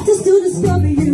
I just do this for you.